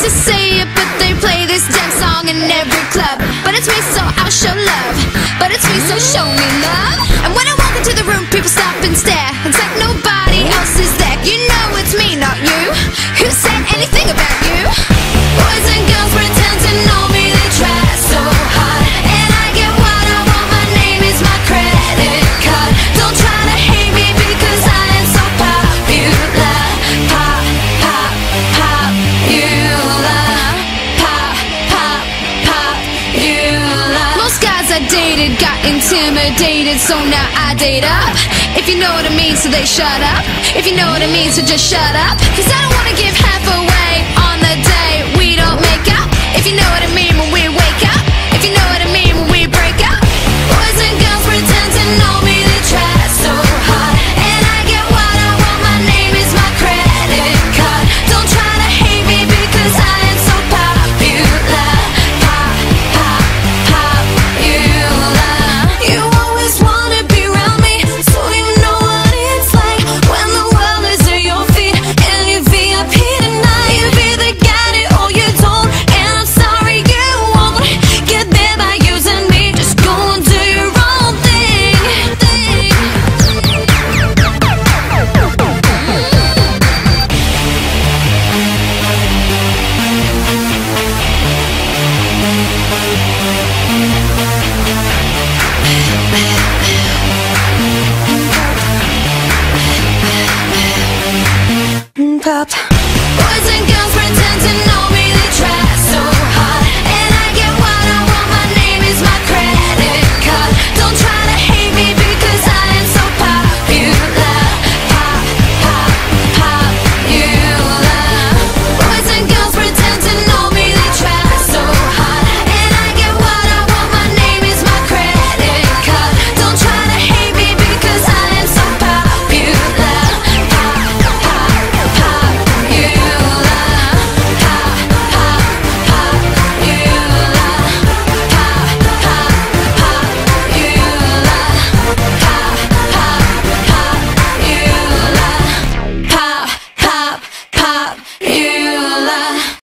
to say it, but they play this damn song in every club. But it's me, so I'll show love. But it's me, so show me love. And when I walk into the room, people stop and stare. It's like nobody else is there. You know it's me, not you. Who said anything about Dated got intimidated, so now I date up. If you know what I mean, so they shut up. If you know what I mean, so just shut up. Cause I don't wanna give half up.